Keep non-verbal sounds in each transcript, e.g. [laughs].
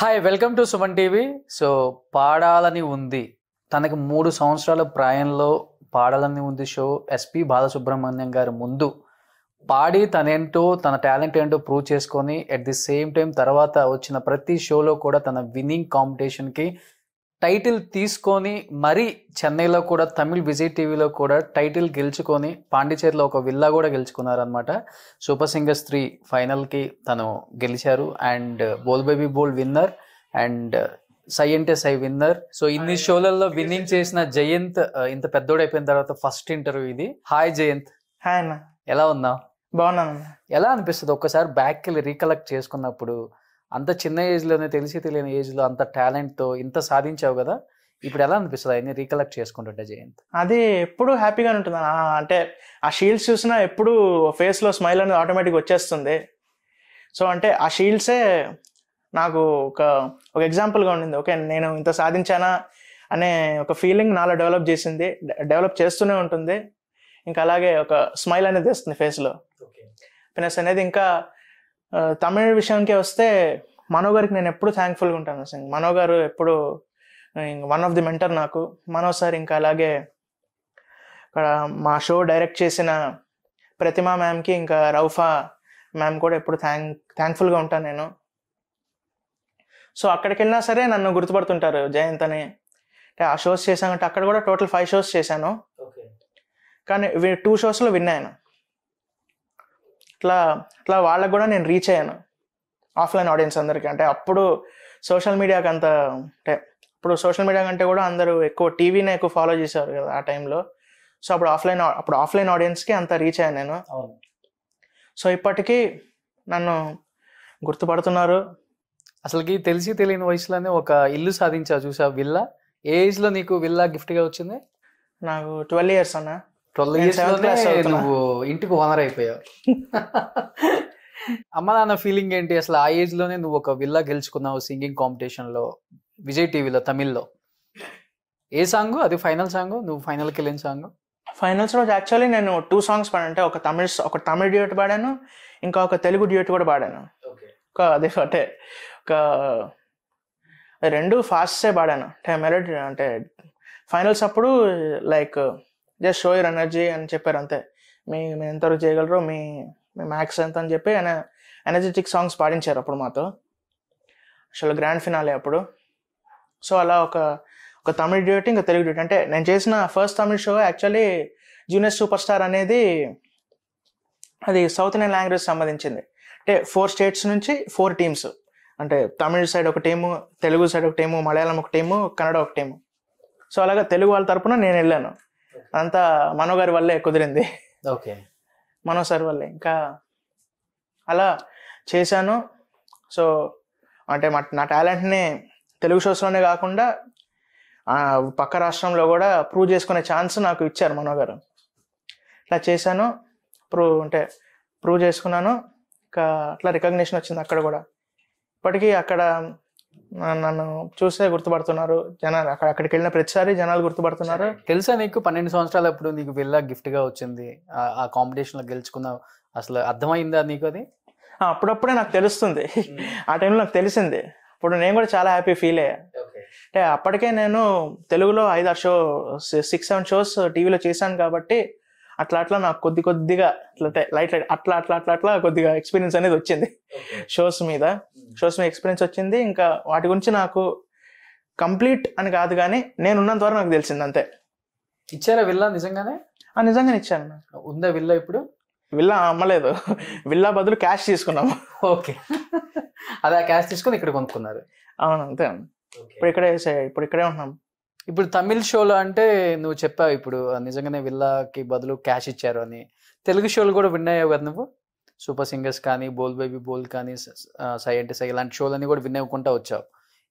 Hi welcome to Suman TV so పాడాలని ఉంది. తనకి మూడు సంవత్సరాల ప్రాయంలో పాడాలని ఉంది షో ఎస్పి బాలసుబ్రహ్మణ్యం గారి ముందు పాడి తనేంటో తన టాలెంట్ ఏంటో ప్రూవ్ చేసుకొని అట్ ది సేమ్ టైం తర్వాత వచ్చిన ప్రతి షోలో కూడా తన విన్నింగ్ కాంపిటీషన్కి టైటిల్ తీసుకొని మరి చెన్నైలో కూడా తమిళ్ విజయ్ టీవీలో కూడా టైటిల్ గెలుచుకొని పాండిచేరిలో ఒక విల్లా కూడా గెలుచుకున్నారనమాట సూపర్ సింగర్స్ త్రీ ఫైనల్కి తను గెలిచారు. And Bol baby Bol winner and సై అంటే సై విన్నర్. సో ఇన్ని షోలలో విన్నింగ్ చేసిన జయంత్ ఇంత పెద్దోడు అయిపోయిన తర్వాత ఫస్ట్ ఇంటర్వ్యూ ఇది. హాయ్ జయంత్. హాయ్ అన్న. ఎలా ఉన్నావు? బాగున్నాను ఎలా అనిపిస్తుంది? ఒక్కసారి బ్యాక్ రీకలెక్ట్ చేసుకున్నప్పుడు అంత చిన్న ఏజ్లోనే తెలిసి తెలియని ఏజ్లో అంత టాలెంట్తో ఇంత సాధించావు కదా ఇప్పుడు ఎలా అనిపిస్తుంది? అవన్నీ రీకలెక్ట్ చేసుకుంటుంటే జయంత్. అది ఎప్పుడు హ్యాపీగానే ఉంటుంది. అన్న. అంటే ఆ షీల్డ్స్ చూసినా ఎప్పుడు ఫేస్లో స్మైల్ అనేది ఆటోమేటిక్ వచ్చేస్తుంది. సో అంటే ఆ షీల్డ్సే నాకు ఒక ఒక ఎగ్జాంపుల్గా ఉండింది. ఓకే నేను ఇంత సాధించానా అనే ఒక ఫీలింగ్ నాలో డెవలప్ చేసింది. డెవలప్ చేస్తూనే ఉంటుంది. ఇంకా అలాగే ఒక స్మైల్ అనేది తెస్తుంది ఫేస్లో హ్యాపీనెస్ అనేది ఇంకా తమిళ విషయానికి వస్తే మనో గారికి నేను ఎప్పుడు థ్యాంక్ఫుల్గా ఉంటాను అసలు మనో గారు ఎప్పుడు వన్ ఆఫ్ ది మెంటర్ నాకు. మనో సార్ ఇంకా అలాగే ఇక్కడ మా షో డైరెక్ట్ చేసిన ప్రతిమా మ్యామ్కి ఇంకా రౌఫా మ్యామ్ కూడా ఎప్పుడు థ్యాంక్ థ్యాంక్ఫుల్గా ఉంటాను నేను. సో అక్కడికి వెళ్ళినా సరే నన్ను గుర్తుపడుతుంటారు జయంత్ అని. అంటే ఆ షోస్ చేశానంటే అక్కడ కూడా టోటల్ ఫైవ్ షోస్ చేశాను. కానీ టూ షోస్లో విన్ అట్లా అట్లా వాళ్ళకు కూడా నేను రీచ్ అయ్యాను. ఆఫ్లైన్ ఆడియన్స్ అందరికీ. అంటే అప్పుడు సోషల్ మీడియాకి అంత అంటే ఇప్పుడు సోషల్ మీడియా కంటే కూడా అందరూ ఎక్కువ టీవీనే ఎక్కువ ఫాలో చేశారు కదా ఆ టైంలో సో అప్పుడు ఆఫ్లైన్ అప్పుడు ఆఫ్లైన్ ఆడియన్స్కి అంత రీచ్ అయ్యాను నేను. సో ఇప్పటికీ నన్ను గుర్తుపడుతున్నారు. అసలుకి తెలిసి తెలియని వయసులోనే ఒక ఇల్లు సాధించావు చూసా విల్లా? ఏ ఏజ్లో నీకు విల్లా గిఫ్ట్గా వచ్చింది? నాకు ట్వెల్వ్ ఇయర్స్ అన్న. Twelve years. నువ్వు ఇంటికి ఓనర్ అయిపోయావు. [laughs] అమ్మ నాన్న ఫీలింగ్ ఏంటి? అసలు ఆ ఏజ్లోనే నువ్వు ఒక విల్లా గెలుచుకున్నావు సింగింగ్ కాంపిటీషన్లో విజయ్ టీవీలో తమిళ్ళో. ఏ సాంగ్? అది ఫైనల్ సాంగ్? నువ్వు ఫైనల్కి వెళ్ళిన సాంగ్? ఫైనల్స్ రోజు యాక్చువల్లీ నేను టూ సాంగ్స్ పాడాను అంటే ఒక తమిళ్ ఒక తమిళ్ డ్యూట్ పాడాను ఇంకా ఒక తెలుగు డ్యూట్ కూడా పాడాను. ఒక అదే అంటే ఒక రెండు ఫాస్ట్సే పాడాను. అంటే మెలడీ అంటే ఫైనల్స్ అప్పుడు like just show your energy అని చెప్పారు అంతే. మీ మేము ఎంతవరకు చేయగలరు మీ మీ మ్యాక్స్ ఎంత అని చెప్పి ఆయన ఎనర్జెటిక్ సాంగ్స్ పాడించారు అప్పుడు మాతో. అసలు గ్రాండ్ ఫినాలే అప్పుడు. సో అలా ఒక ఒక తమిళ్ డ్యూట్ ఇంకా తెలుగు డ్యూట్ అంటే నేను చేసిన first Tamil show actually junior super star అనేది అది సౌత్ ఇండియన్ లాంగ్వేజ్ సంబంధించింది. అంటే ఫోర్ స్టేట్స్ నుంచి ఫోర్ టీమ్స్ అంటే తమిళ్ సైడ్ ఒక టీము తెలుగు సైడ్ ఒక టీము మలయాళం ఒక టీము కన్నడ ఒక టీము సో అలాగా తెలుగు వాళ్ళ తరపున నేను వెళ్ళాను. అంతా మనో గారి వల్లే కుదిరింది. ఓకే. మనో సార్ వల్లే. ఇంకా అలా చేశాను. సో అంటే మా నా టాలెంట్ని తెలుగు షోస్లోనే కాకుండా పక్క రాష్ట్రంలో కూడా ప్రూవ్ చేసుకునే ఛాన్స్ నాకు ఇచ్చారు మనో గారు. ఇట్లా చేశాను. ప్రూవ్ అంటే ప్రూవ్ చేసుకున్నాను. ఇంకా అట్లా రికగ్నిషన్ వచ్చింది అక్కడ కూడా. ఇప్పటికీ అక్కడ నన్ను చూస్తే గుర్తుపడుతున్నారు జనాలు. అక్కడ అక్కడికి వెళ్ళిన ప్రతిసారి జనాలు గుర్తుపడుతున్నారు. తెలుసా నీకు? పన్నెండు సంవత్సరాలప్పుడు నీకు విల్లా గిఫ్ట్గా వచ్చింది? ఆ- కాంపిటీషన్లో గెలుచుకున్నావు? అసలు అర్థమైందా నీకు అది? అప్పుడప్పుడే నాకు తెలుస్తుంది. ఆ టైంలో నాకు తెలిసింది. ఇప్పుడు నేను కూడా చాలా హ్యాపీ ఫీల్ అయ్యా. అంటే అప్పటికే నేను తెలుగులో ఐదు ఆరు షో సిక్స్ సెవెన్ షోస్ టీవీలో చేశాను కాబట్టి అట్లా అట్లా నాకు కొద్ది కొద్దిగా అట్లా లైట్ లైట్ అట్లా అట్లా అట్లా అట్లా కొద్దిగా ఎక్స్పీరియన్స్ అనేది వచ్చింది. షోస్ మీద. షోస్ మీద ఎక్స్పీరియన్స్ వచ్చింది. ఇంకా వాటి గురించి నాకు కంప్లీట్ అని కాదు కానీ నేను ఉన్నంత వరకు నాకు తెలిసింది అంతే. ఇచ్చారా విల్లా నిజంగానే? ఆ నిజంగానే ఇచ్చాను. ఉందా విల్లా ఇప్పుడు? విల్లా అమ్మలేదు. విల్లా బదులు క్యాష్ తీసుకున్నాము ఓకే. అదే క్యాష్ తీసుకొని ఇక్కడ కొనుక్కున్నారు. అవును అంతే. ఇప్పుడు ఇక్కడే ఇప్పుడు ఇక్కడే ఉంటున్నాం ఇప్పుడు తమిళ్ షోలో అంటే నువ్వు చెప్పావు ఇప్పుడు నిజంగానే విల్లాకి బదులు క్యాష్ ఇచ్చారు అని. తెలుగు షోలు కూడా విన్ అయ్యావు కదా నువ్వు? సూపర్ సింగర్స్ కానీ బోల్ బేబీ బోల్ కానీ సై అంటే సై ఇలాంటి షోలన్నీ కూడా విన్ అవ్వకుండా వచ్చావు.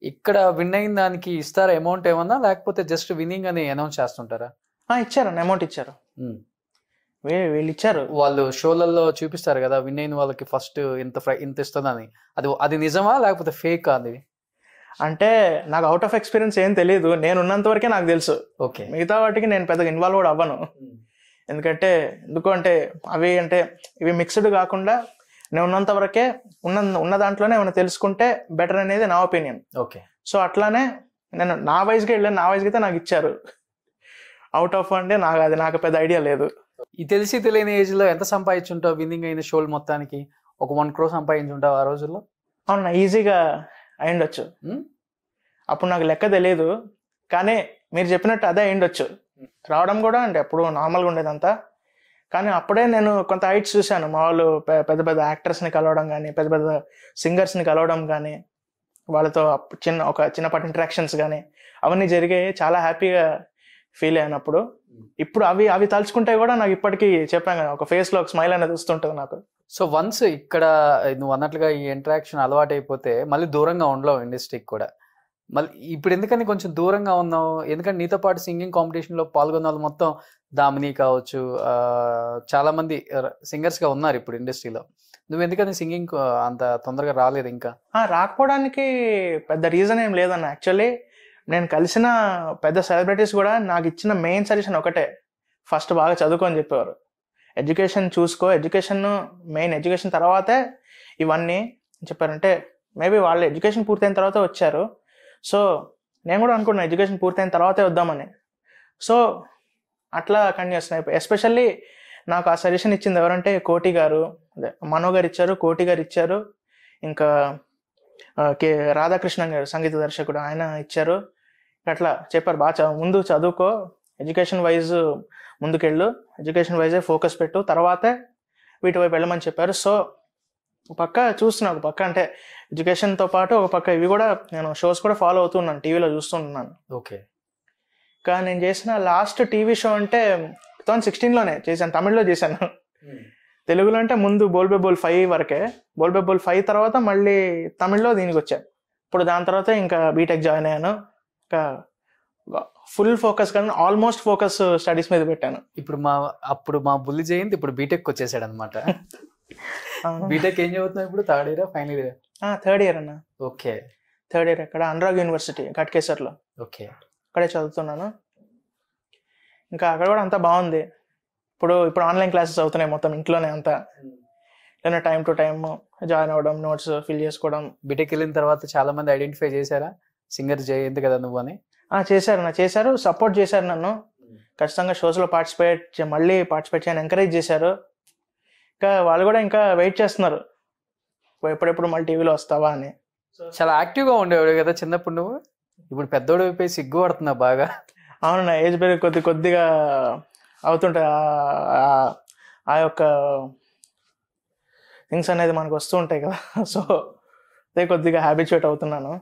ఇక్కడ విన్ అయిన దానికి ఇస్తారా అమౌంట్ ఏమన్నా? లేకపోతే జస్ట్ విన్నింగ్ అని అనౌన్స్ చేస్తుంటారా? ఇచ్చారు. అమౌంట్ ఇచ్చారు. వీళ్ళు ఇచ్చారు. వాళ్ళు షోలలో చూపిస్తారు కదా విన్ అయిన వాళ్ళకి ఫస్ట్ ఇంత ఫ్రై- ఇంత ఇస్తుందని. అది అది నిజమా? లేకపోతే ఫేక్ అది? అంటే నాకు అవుట్ ఆఫ్ ఎక్స్పీరియన్స్ ఏం తెలియదు నేను ఉన్నంత వరకే నాకు తెలుసు. ఓకే. మిగతా వాటికి నేను పెద్దగా ఇన్వాల్వ్ కూడా అవ్వను. ఎందుకంటే ఎందుకు అంటే అవి అంటే ఇవి మిక్స్డ్ కాకుండా నేను ఉన్నంత వరకే ఉన్న ఉన్న దాంట్లోనే ఏమైనా తెలుసుకుంటే బెటర్ అనేది నా ఒపీనియన్ ఓకే సో అట్లానే నేను నా వయసుకి వెళ్ళాను. నా వయసుకి అయితే నాకు ఇచ్చారు. అవుట్ ఆఫ్ అంటే నాకు అది నాకు పెద్ద ఐడియా లేదు. ఈ తెలిసి తెలియని ఏజ్లో ఎంత సంపాదించుంటావు విన్నింగ్ అయిన షోలు మొత్తానికి? ఒక వన్ క్రో సంపాదించుంటావు ఆ రోజుల్లో? అవును ఈజీగా అయిండొచ్చు Hmm? అప్పుడు నాకు లెక్క తెలియదు కానీ మీరు చెప్పినట్టు అదే అయిండొచ్చు రావడం కూడా అంటే అప్పుడు నార్మల్గా ఉండేదంతా. కానీ అప్పుడే నేను కొంత హైట్స్ చూశాను. మా వాళ్ళు పెద్ద పెద్ద యాక్టర్స్ని కలవడం కానీ పెద్ద పెద్ద సింగర్స్ని కలవడం కానీ వాళ్ళతో చిన్న ఒక చిన్నపాటి ఇంటరాక్షన్స్ కానీ అవన్నీ జరిగాయి. చాలా హ్యాపీగా ఫీల్ అయినప్పుడు ఇప్పుడు అవి అవి తలుచుకుంటే కూడా నాకు ఇప్పటికీ చెప్పాను కదా ఒక ఫేస్లో ఒక స్మైల్ అనేది వస్తుంటుంది నాకు. సో వన్స్ ఇక్కడ నువ్వు అన్నట్లుగా ఈ ఇంటరాక్షన్ అలవాటు అయిపోతే మళ్ళీ దూరంగా ఉండలేవు ఇండస్ట్రీకి కూడా. మళ్ళీ ఇప్పుడు ఎందుకని కొంచెం దూరంగా ఉన్నావు? ఎందుకంటే నీతో పాటు సింగింగ్ కాంపిటీషన్లో పాల్గొన్న వాళ్ళు మొత్తం దామిని కావచ్చు చాలా మంది సింగర్స్గా ఉన్నారు ఇప్పుడు ఇండస్ట్రీలో. నువ్వు ఎందుకని సింగింగ్ అంత తొందరగా రాలేదు ఇంకా? రాకపోవడానికి పెద్ద రీజన్ ఏం లేదన్న. యాక్చువల్లీ నేను కలిసిన పెద్ద సెలబ్రిటీస్ కూడా నాకు ఇచ్చిన మెయిన్ సజెషన్ ఒకటే. ఫస్ట్ బాగా చదువుకో అని చెప్పేవారు. ఎడ్యుకేషన్ చూసుకో. ఎడ్యుకేషన్ మెయిన్ ఎడ్యుకేషన్ తర్వాతే ఇవన్నీ చెప్పారంటే మేబీ వాళ్ళు ఎడ్యుకేషన్ పూర్తయిన తర్వాత వచ్చారు. సో నేను కూడా అనుకున్నాను ఎడ్యుకేషన్ పూర్తయిన తర్వాతే వద్దామని. సో అట్లా కంటిన్యూస్ అయిపోయి ఎస్పెషల్లీ నాకు ఆ సజెషన్ ఇచ్చింది ఎవరంటే కోటి గారు. మనో గారు ఇచ్చారు కోటి గారు ఇచ్చారు. ఇంకా కే రాధాకృష్ణన్ గారు సంగీత దర్శకుడు ఆయన ఇచ్చారు. అట్లా చెప్పారు బాగా చదువు ముందు చదువుకో ఎడ్యుకేషన్ వైజ్ ముందుకెళ్ళు ఎడ్యుకేషన్ వైజే ఫోకస్ పెట్టు తర్వాతే వీటి వైపు వెళ్ళమని చెప్పారు. సో పక్క చూస్తున్నా ఒక పక్క అంటే ఎడ్యుకేషన్తో పాటు ఒక పక్క ఇవి కూడా నేను షోస్ కూడా ఫాలో అవుతున్నాను టీవీలో చూస్తున్నాను. ఓకే. కానీ నేను చేసిన లాస్ట్ టీవీ షో అంటే టూ థౌజండ్ సిక్స్టీన్లోనే చేశాను తమిళ్ళో చేశాను. తెలుగులో అంటే ముందు బోల్బే బోల్ ఫైవ్ వరకే. బోల్బే బోల్ ఫైవ్ తర్వాత మళ్ళీ తమిళ్ళో దీనికి వచ్చాను. ఇప్పుడు దాని తర్వాత ఇంకా బీటెక్ జాయిన్ అయ్యాను. ఇంకా ఫుల్ ఫోకస్ కానీ ఆల్మోస్ట్ ఫోకస్ స్టడీస్ మీద పెట్టాను. ఇప్పుడు మా అప్పుడు మా బుల్లి జయంత్ ఇప్పుడు బీటెక్ వచ్చేసాడు అనమాట బీటెక్ [laughs] ఏం చదువుతున్నావు ఇప్పుడు? Third year final year third year అన్న. ఓకే. థర్డ్ ఇయర్ అక్కడ అనురాగ్ యూనివర్సిటీ ఘట్కేసర్లో ఓకే. అక్కడే చదువుతున్నాను. ఇంకా అక్కడ కూడా అంతా బాగుంది. ఇప్పుడు ఇప్పుడు ఆన్లైన్ క్లాసెస్ అవుతున్నాయి మొత్తం ఇంట్లోనే అంతా. లేదా టైం టు టైం జాయిన్ అవ్వడం నోట్స్ ఫిల్ చేసుకోవడం. బీటెక్ వెళ్ళిన తర్వాత చాలా మంది ఐడెంటిఫై చేశారా సింగర్ జయంత్ కదా నువ్వు అని? చేశారు నా చేశారు సపోర్ట్ చేశారు నన్ను. ఖచ్చితంగా షోస్లో పార్టిసిపేట్ మళ్ళీ పార్టిసిపేట్ చేయని ఎంకరేజ్ చేశారు. ఇంకా వాళ్ళు కూడా ఇంకా వెయిట్ చేస్తున్నారు. ఎప్పుడెప్పుడు మళ్ళీ టీవీలో వస్తావా అని. చాలా యాక్టివ్గా ఉండేవాడు కదా చిన్నప్పుడు నువ్వు? ఇప్పుడు పెద్దోడు అయిపోయి సిగ్గు పడుతున్నావు బాగా. అవును నా ఏజ్ పెరిగి కొద్ది కొద్దిగా అవుతుంటాయి ఆ- యొక్క థింగ్స్ అనేది మనకు వస్తూ ఉంటాయి కదా. [laughs] సో అదే కొద్దిగా హ్యాబిచువేట్ అవుతున్నాను.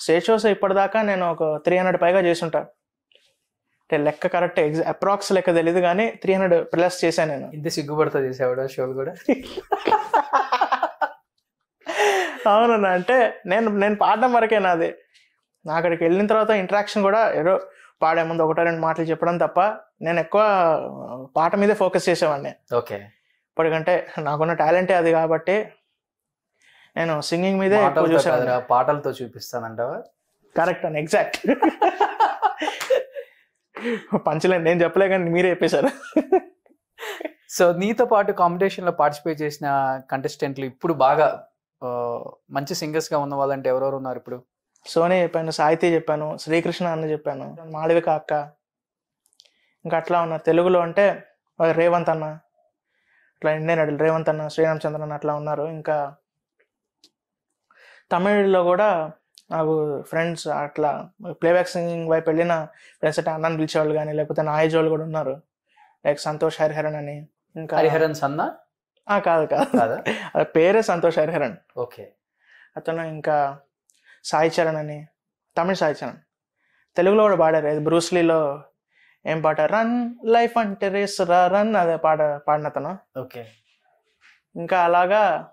స్టేజ్ షోస్ ఇప్పటిదాకా నేను ఒక త్రీ హండ్రెడ్ పైగా చేసుంటా అంటే లెక్క కరెక్ట్ ఎగ్జా అప్రాక్స్ లెక్క తెలియదు కానీ త్రీ హండ్రెడ్ ప్లస్ చేశాను నేను. ఇంత సిగ్గుపడతా చేసేవాడు షోలు కూడా? [laughs] అవునన్నా అంటే నేను నేను పాడడం వరకే నాది. నా అక్కడికి వెళ్ళిన తర్వాత ఇంటరాక్షన్ కూడా ఏదో పాడే ముందు ఒకటో రెండు మాటలు చెప్పడం తప్ప నేను ఎక్కువ పాట మీదే ఫోకస్ చేసేవాడిని. ఓకే. ఇప్పటికంటే నాకున్న టాలెంటే అది కాబట్టి నేను సింగింగ్ మీదే ఎక్కువ కాదురా, పాటలతో చూపిస్తానంటావా? కరెక్ట్ అని ఎగ్జాక్ట్ పంచలేదు నేను చెప్పలే కానీ మీరే చెప్పేశారు. సో నీతో పాటు కాంపిటీషన్లో పార్టిసిపేట్ చేసిన కంటెస్టెంట్లు ఇప్పుడు బాగా మంచి సింగర్స్గా ఉన్న వాళ్ళంటే ఎవరెవరు ఉన్నారు ఇప్పుడు? సోనీ చెప్పాను సాహితీ చెప్పాను శ్రీకృష్ణ అన్న చెప్పాను మాళవిక అక్క. ఇంకా అట్లా ఉన్నారు. తెలుగులో అంటే రేవంత్ అన్న. అట్లా ఇండియన్ ఐడల్ రేవంత్ అన్న శ్రీరామ్ చంద్రన్ అన్న అట్లా ఉన్నారు. ఇంకా తమిళ్ళో కూడా నాకు ఫ్రెండ్స్ అట్లా ప్లేబ్యాక్ సింగింగ్ వైపు వెళ్ళిన ఫ్రెండ్స్ అంటే అన్నని పిలిచేవాళ్ళు కానీ లేకపోతే నా ఏజ్ వాళ్ళు కూడా ఉన్నారు. లైక్ సంతోష్ హరిహరన్ అని. ఇంకా హరిహరన్ సన్న? ఆ, కాదు కాదు. కాదా? అది పేరే సంతోష్ హరిహరన్. ఓకే. అతను ఇంకా సాయి చరణ్ అని తమిళ సాయి చరణ్. తెలుగులో కూడా పాడారు. అది బ్రూస్లీలో ఏం పాట? రన్ లైఫ్ అంటే రేస్ రా రన్ అదే పాట పాడిన అతను. ఓకే. ఇంకా అలాగా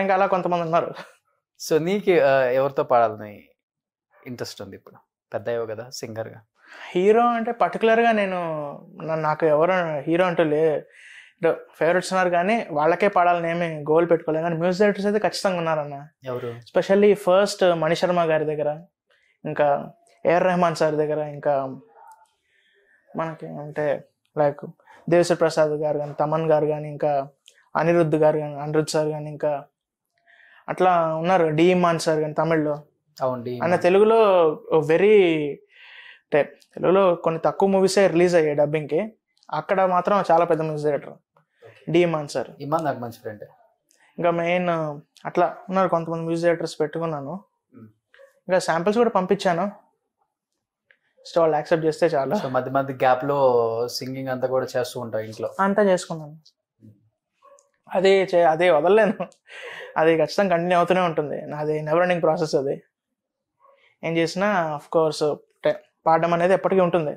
ఇంకా అలా కొంతమంది ఉన్నారు. సో నీకు ఎవరితో పాడాలని ఇంట్రెస్ట్ ఉంది ఇప్పుడు? పెద్ద అయ్యావు కదా సింగర్గా హీరో అంటే పర్టికులర్గా నేను నాకు ఎవరు హీరో అంటూ లే ఫేవరెట్స్ ఉన్నారు కానీ వాళ్ళకే పాడాలని ఏమి గోల్ పెట్టుకోలేదు. కానీ మ్యూజిక్ డైరెక్టర్స్ అయితే ఖచ్చితంగా ఉన్నారన్న. ఎవరు? స్పెషల్లీ ఫస్ట్ మణిశర్మ గారి దగ్గర ఇంకా ఏఆర్ రెహమాన్ సార్ దగ్గర ఇంకా మనకి అంటే లైక్ దేవశ్రీ ప్రసాద్ గారు కానీ తమన్ గారు కానీ ఇంకా అనిరుద్ధ్ గారు కానీ అనిరుద్ధ్ సార్ కానీ ఇంకా అట్లా ఉన్నారు. డి ఇమాన్ సార్ కానీ తమిళ్ళో. అవునండి ఆయన తెలుగులో వెరీ అంటే తెలుగులో కొన్ని తక్కువ మూవీసే రిలీజ్ అయ్యాయి డబ్బింగ్కి అక్కడ మాత్రం చాలా పెద్ద music director D Imman sir. Imman నాకు మంచి ఫ్రెండ్ ఇంకా మెయిన్ అట్లా ఉన్నారు కొంతమంది మ్యూజిక్ డైరెక్టర్స్ పెట్టుకున్నాను. ఇంకా శాంపిల్స్ కూడా పంపించాను. సో వాళ్ళు యాక్సెప్ట్ చేస్తే చాలు. సో మధ్య మధ్య గ్యాప్లో సింగింగ్ అంతా కూడా చేస్తూ ఉంటావు ఇంట్లో. అంతా చేసుకున్నాను. అది అది వదలలేను. అది ఖచ్చితంగా కంటిన్యూ అవుతూనే ఉంటుంది. నాది నెవర్ ఎండింగ్ ప్రాసెస్ అది. ఏం చేసినా ఆఫ్ కోర్స్ పాడడం అనేది ఎప్పటికీ ఉంటుంది.